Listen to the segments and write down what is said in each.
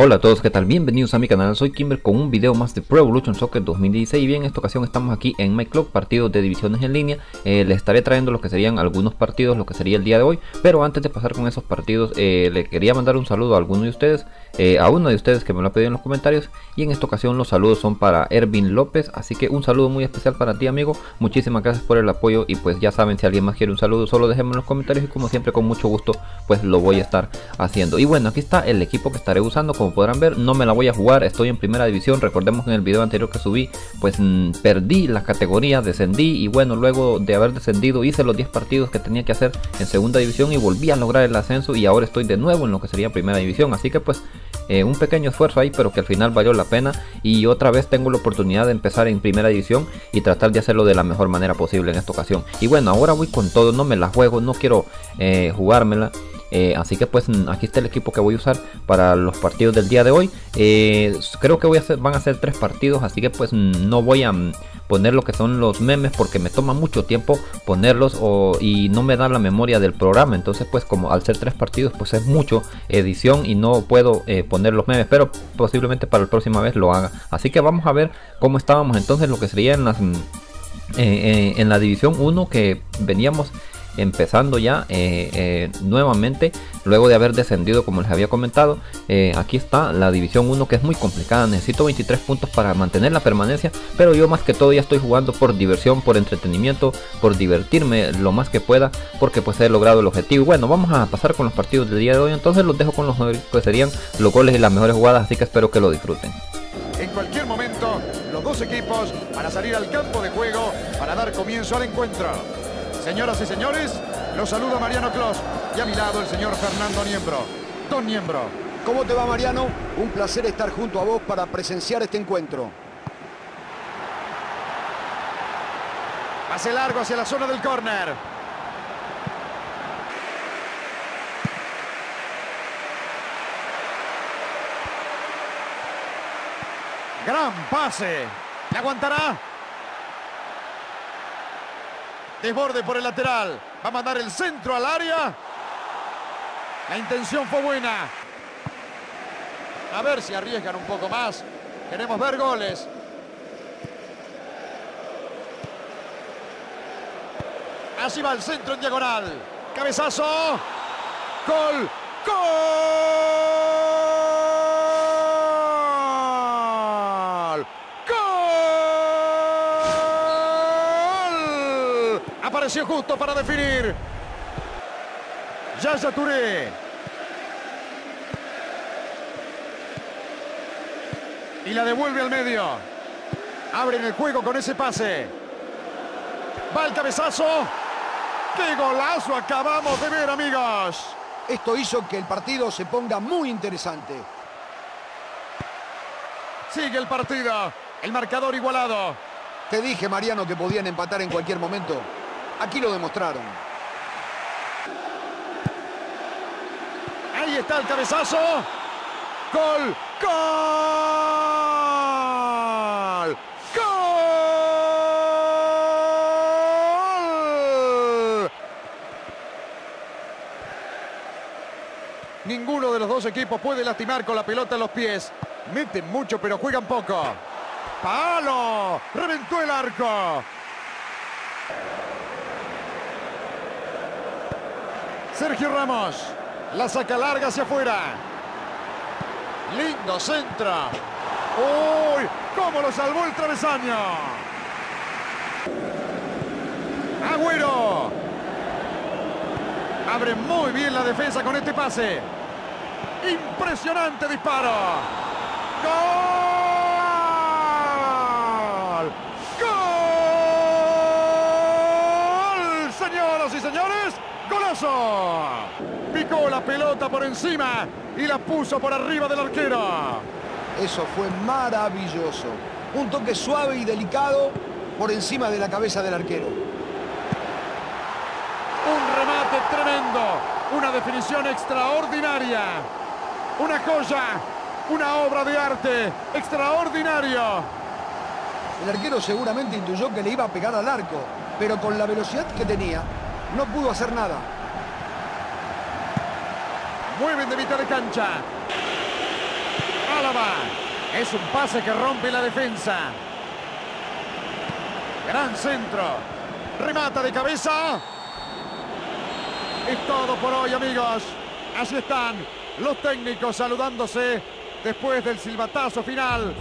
Hola a todos, ¿qué tal? Bienvenidos a mi canal, soy Kimber con un video más de Pro Evolution Soccer 2016 y bien, en esta ocasión estamos aquí en MyClub, partidos de divisiones en línea eh, Les estaré trayendo lo que serían algunos partidos, lo que sería el día de hoy Pero antes de pasar con esos partidos, eh, le quería mandar un saludo a alguno de ustedes eh, A uno de ustedes que me lo ha pedido en los comentarios. Y en esta ocasión los saludos son para Ervin López. Así que un saludo muy especial para ti amigo. Muchísimas gracias por el apoyo. Y pues ya saben si alguien más quiere un saludo Solo déjenme en los comentarios. Y como siempre con mucho gusto pues lo voy a estar haciendo. Y bueno, aquí está el equipo que estaré usando, como podrán ver, no me la voy a jugar, estoy en primera división, recordemos que en el video anterior que subí, pues mm, perdí la categoría, descendí. Y bueno, luego de haber descendido hice los 10 partidos que tenía que hacer en segunda división y volví a lograr el ascenso. Y ahora estoy de nuevo en lo que sería primera división, así que pues eh, un pequeño esfuerzo ahí, pero que al final valió la pena y otra vez tengo la oportunidad de empezar en primera división y tratar de hacerlo de la mejor manera posible en esta ocasión. Y bueno, ahora voy con todo, no me la juego, no quiero eh, jugármela. Eh, así que pues mm, aquí está el equipo que voy a usar para los partidos del día de hoy. Eh, creo que voy a hacer, van a ser tres partidos, así que pues mm, no voy a mm, poner lo que son los memes porque me toma mucho tiempo ponerlos y no me da la memoria del programa. Entonces pues como al ser tres partidos pues es mucho edición y no puedo eh, poner los memes, pero posiblemente para la próxima vez lo haga. Así que vamos a ver cómo estábamos entonces lo que sería en las... en la división 1 que veníamos empezando ya eh, eh, nuevamente luego de haber descendido como les había comentado eh, aquí está la división 1 que es muy complicada necesito 23 puntos para mantener la permanencia pero yo más que todo ya estoy jugando por diversión por entretenimiento por divertirme lo más que pueda porque pues he logrado el objetivo. Bueno vamos a pasar con los partidos del día de hoy entonces los dejo con los que serían los goles y las mejores jugadas así que espero que lo disfruten. En cualquier momento los dos equipos para salir al campo de juego para dar comienzo al encuentro Señoras y señores, los saluda Mariano Clos y a mi lado el señor Fernando Niembro. Don Niembro. ¿Cómo te va, Mariano? Un placer estar junto a vos para presenciar este encuentro. Pase largo hacia la zona del córner. Gran pase. ¿Le aguantará? Desborde por el lateral. Va a mandar el centro al área. La intención fue buena. A ver si arriesgan un poco más. Queremos ver goles. Así va el centro en diagonal. Cabezazo. Gol. Gol. Apareció justo para definir. Yaya Touré. Y la devuelve al medio. Abren el juego con ese pase. Va el cabezazo. ¡Qué golazo acabamos de ver, amigos! Esto hizo que el partido se ponga muy interesante. Sigue el partido. El marcador igualado. Te dije, Mariano, que podían empatar en cualquier momento. Aquí lo demostraron. Ahí está el cabezazo. Gol. Gol. Gol. Ninguno de los dos equipos puede lastimar con la pelota en los pies. Meten mucho, pero juegan poco. ¡Palo! ¡Reventó el arco! Sergio Ramos. La saca larga hacia afuera. Lindo centro. ¡Uy! ¡Cómo lo salvó el travesaño! Agüero. Abre muy bien la defensa con este pase. Impresionante disparo. ¡Gol! ¡Gol! Señoras y señores, Picó la pelota por encima y la puso por arriba del arquero. Eso fue maravilloso. Un toque suave y delicado por encima de la cabeza del arquero. Un remate tremendo. Una definición extraordinaria. Una joya. Una obra de arte extraordinario. El arquero seguramente intuyó que le iba a pegar al arco, pero con la velocidad que tenía, no pudo hacer nada. Mueven de mitad de cancha. Álava. Es un pase que rompe la defensa. Gran centro. Remata de cabeza. Es todo por hoy, amigos. Así están los técnicos saludándose después del silbatazo final.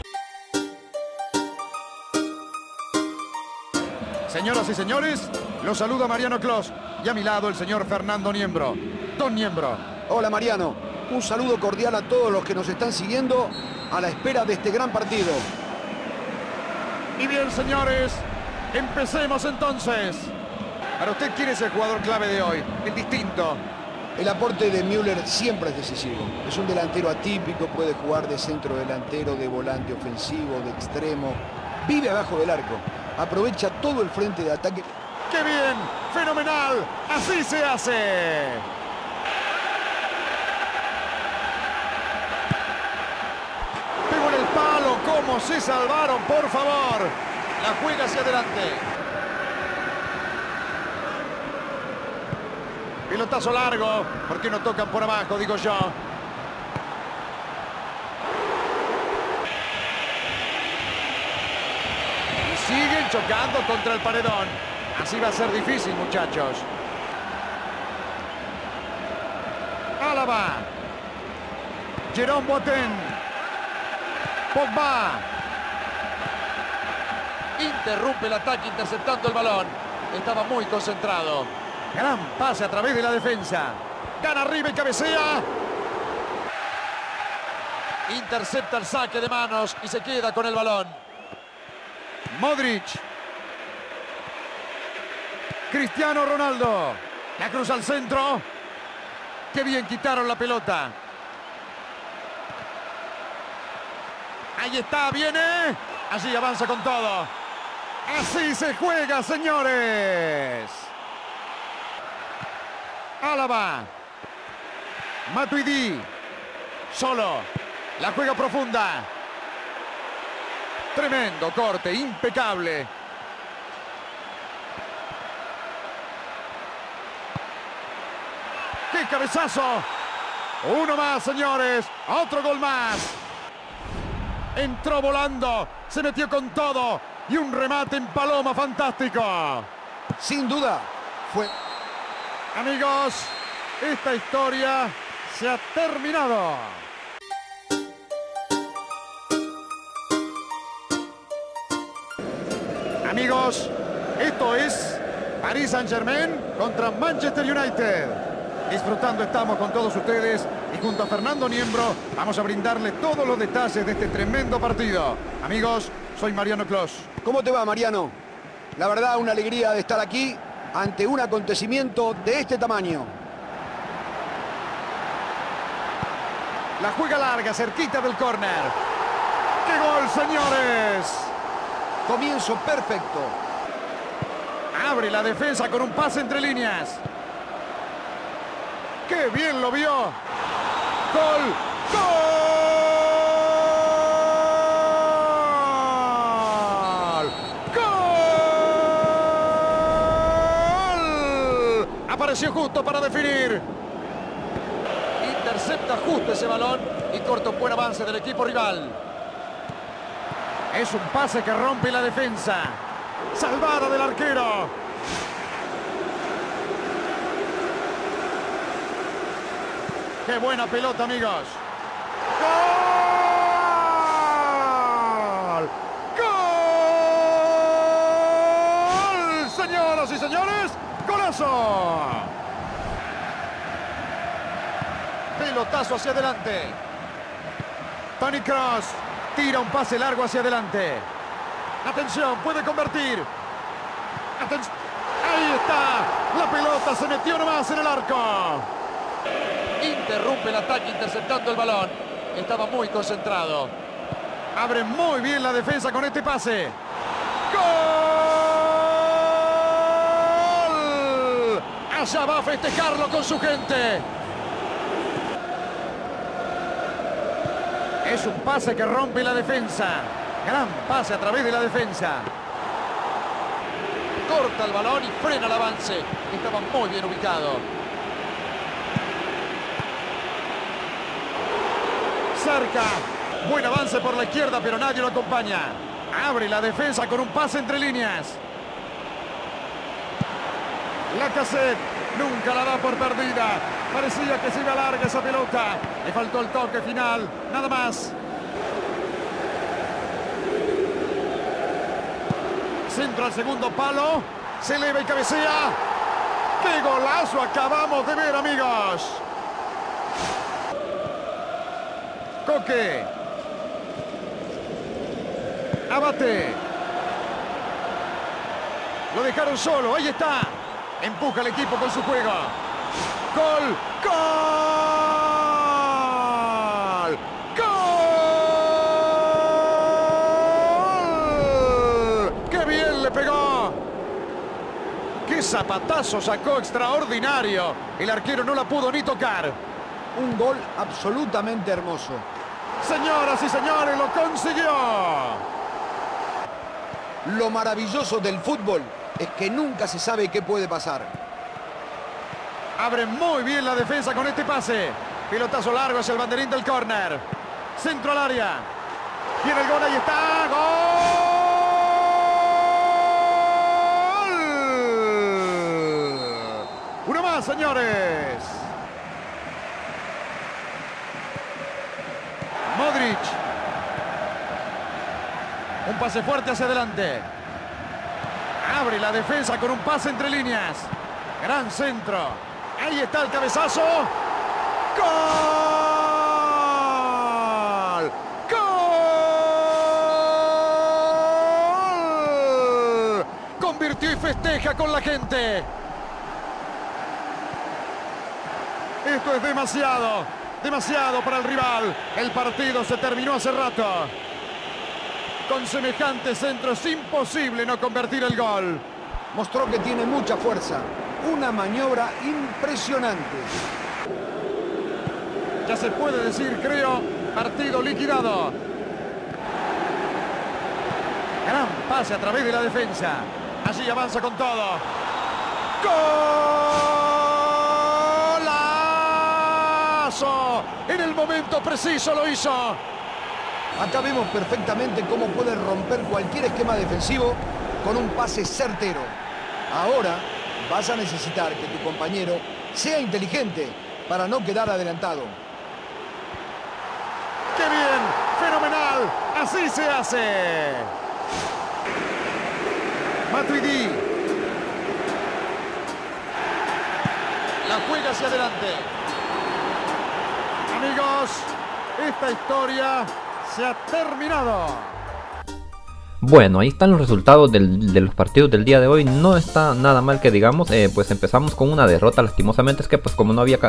Señoras y señores, los saluda Mariano Clos y a mi lado el señor Fernando Niembro. Don Niembro. Hola Mariano, un saludo cordial a todos los que nos están siguiendo a la espera de este gran partido. Y bien, señores, empecemos entonces. Para usted, ¿quién es el jugador clave de hoy? El distinto. El aporte de Müller siempre es decisivo. Es un delantero atípico, puede jugar de centro delantero, de volante ofensivo, de extremo. Vive abajo del arco. Aprovecha todo el frente de ataque. ¡Qué bien! ¡Fenomenal! ¡Así se hace! Pegó en el palo. ¿Cómo se salvaron? Por favor. La juega hacia adelante. Pilotazo largo. ¿Por qué no tocan por abajo? Digo yo. Y siguen chocando contra el paredón. Así va a ser difícil, muchachos. Álava. Jerome Boateng. Pogba. Interrumpe el ataque interceptando el balón. Estaba muy concentrado. Gran pase a través de la defensa. Gana arriba y cabecea. Intercepta el saque de manos y se queda con el balón. Modric. Cristiano Ronaldo. La cruz al centro. Qué bien quitaron la pelota. Ahí está, viene. Allí avanza con todo. Así se juega, señores. Álava. Matuidi. Solo. La juega profunda. Tremendo corte, impecable. ¡Qué cabezazo! Uno más, señores. Otro gol más. Entró volando. Se metió con todo. Y un remate en paloma fantástico. Sin duda, fue... Amigos, esta historia se ha terminado. Amigos, esto es Paris Saint-Germain contra Manchester United. Disfrutando estamos con todos ustedes y junto a Fernando Niembro vamos a brindarle todos los detalles de este tremendo partido. Amigos, soy Mariano Clos. ¿Cómo te va, Mariano? La verdad, una alegría de estar aquí ante un acontecimiento de este tamaño. La juega larga, cerquita del córner. ¡Qué gol, señores! Comienzo perfecto. Abre la defensa con un pase entre líneas. ¡Qué bien lo vio! ¡Gol! ¡Gol! Apareció justo para definir. Intercepta justo ese balón y corta un buen avance del equipo rival. Es un pase que rompe la defensa. Salvada del arquero. ¡Qué buena pelota, amigos! ¡Gol! ¡Gol! Señoras y señores, ¡golazo! Pelotazo hacia adelante. Tony Cross tira un pase largo hacia adelante. Atención, puede convertir. Ahí está. La pelota se metió nomás en el arco. Interrumpe el ataque interceptando el balón. Estaba muy concentrado. Abre muy bien la defensa con este pase. ¡Gol! Allá va a festejarlo con su gente. Es un pase que rompe la defensa. Gran pase a través de la defensa. Corta el balón y frena el avance. Estaba muy bien ubicado. cerca. Buen avance por la izquierda, pero nadie lo acompaña. Abre la defensa con un pase entre líneas. La cassette nunca la da por perdida. Parecía que se iba larga esa pelota. Le faltó el toque final. Nada más. Centro al segundo palo. Se eleva y cabecea. ¡Qué golazo acabamos de ver, amigos! Coque. Abate. Lo dejaron solo. Ahí está. Empuja el equipo con su juego. Gol. Gol. Gol. ¡Qué bien le pegó! ¡Qué zapatazo sacó extraordinario! El arquero no la pudo ni tocar. Un gol absolutamente hermoso. Señoras y señores, lo consiguió. Lo maravilloso del fútbol es que nunca se sabe qué puede pasar. Abre muy bien la defensa con este pase. Pilotazo largo hacia el banderín del córner. Centro al área. Viene el gol, ahí está. ¡Gol! Uno más, señores. Modric. Un pase fuerte hacia adelante. Abre la defensa con un pase entre líneas. Gran centro. Ahí está el cabezazo. ¡Gol! ¡Gol! Convirtió y festeja con la gente. Esto es demasiado. Demasiado para el rival. El partido se terminó hace rato. Con semejante centro es imposible no convertir el gol. Mostró que tiene mucha fuerza. Una maniobra impresionante. Ya se puede decir, creo, partido liquidado. Gran pase a través de la defensa. Allí avanza con todo. ¡Golazo! En el momento preciso lo hizo. Acá vemos perfectamente cómo puede romper cualquier esquema defensivo con un pase certero. Ahora vas a necesitar que tu compañero sea inteligente para no quedar adelantado. ¡Qué bien! ¡Fenomenal! ¡Así se hace! Matuidi. La juega hacia adelante. Amigos, esta historia se ha terminado. Bueno, ahí están los resultados de los partidos del día de hoy. No está nada mal que digamos. Eh, pues empezamos con una derrota, lastimosamente. Es que pues como no había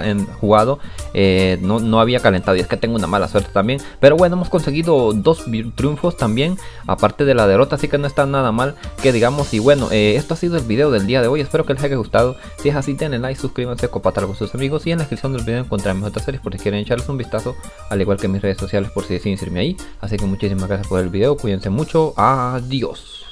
jugado, eh, no, no, había calentado. Y es que tengo una mala suerte también. Pero bueno, hemos conseguido dos triunfos también. Aparte de la derrota, así que no está nada mal que digamos. Y bueno, eh, esto ha sido el video del día de hoy. Espero que les haya gustado. Si es así, denle like, suscríbanse, compartan con sus amigos. Y en la descripción del video encontrarán mis otras series por si quieren echarles un vistazo. Al igual que mis redes sociales por si deciden seguirme ahí. Así que muchísimas gracias por el video. Cuídense mucho. Adiós.